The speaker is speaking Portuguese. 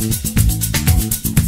Música